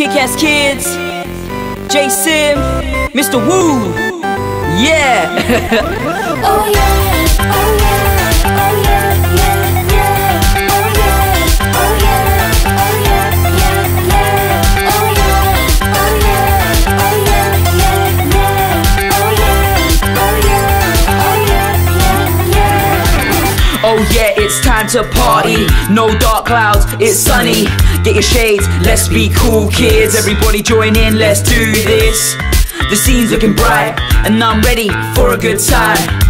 Kick ass kids, Jay Sim, Mr. Woo, yeah. Oh yeah, Oh yeah, it's time to party. No dark clouds, it's sunny. Get your shades, let's be cool kids. Everybody join in, let's do this. The scene's looking bright, and I'm ready for a good time.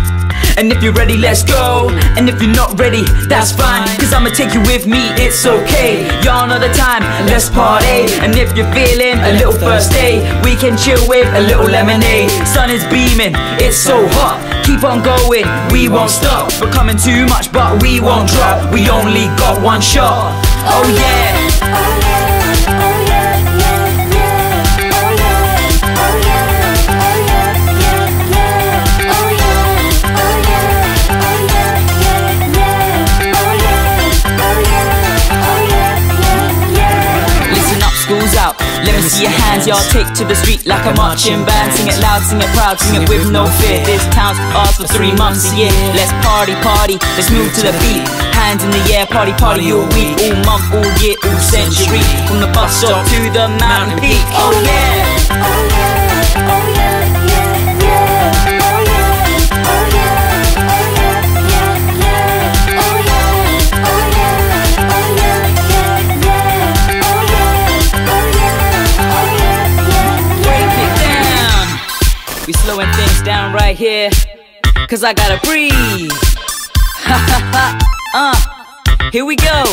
And if you're ready, let's go. And if you're not ready, that's fine. Cause I'ma take you with me, it's okay. Y'all know the time, let's party. And if you're feeling a little thirsty, we can chill with a little lemonade. Sun is beaming, it's so hot. Keep on going, we won't stop. We're coming too much, but we won't drop. We only got one shot. Oh yeah. Oh yeah, See your hands, y'all take to the street like a marching band. Sing it loud, sing it proud, sing it with no fear. This town's ours for three months a year. Let's party, party, let's move to the beat. Hands in the air, party, party all week, all month, all year, all century. From the bus stop to the mountain peak. Oh yeah. Things down right here. Cause I gotta breathe. Ha ha ha. Uh. Here we go.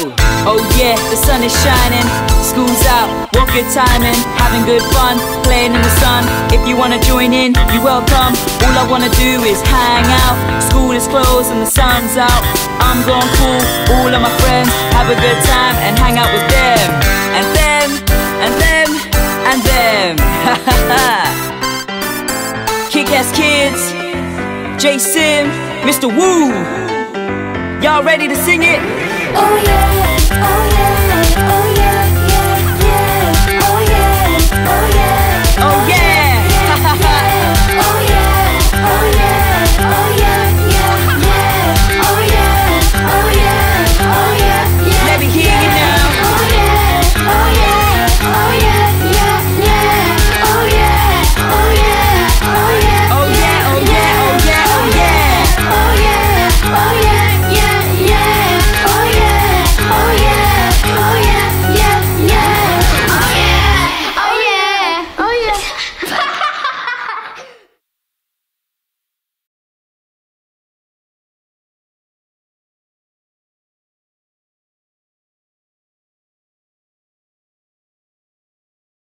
Oh yeah, the sun is shining. School's out. What good timing. Having good fun. Playing in the sun. If you wanna join in, you're welcome. All I wanna do is hang out. School is closed and the sun's out. I'm going cool. All of my friends have a good time and hang out with them. And Jay Sim, Mr. Woo. Y'all ready to sing it? Oh yeah,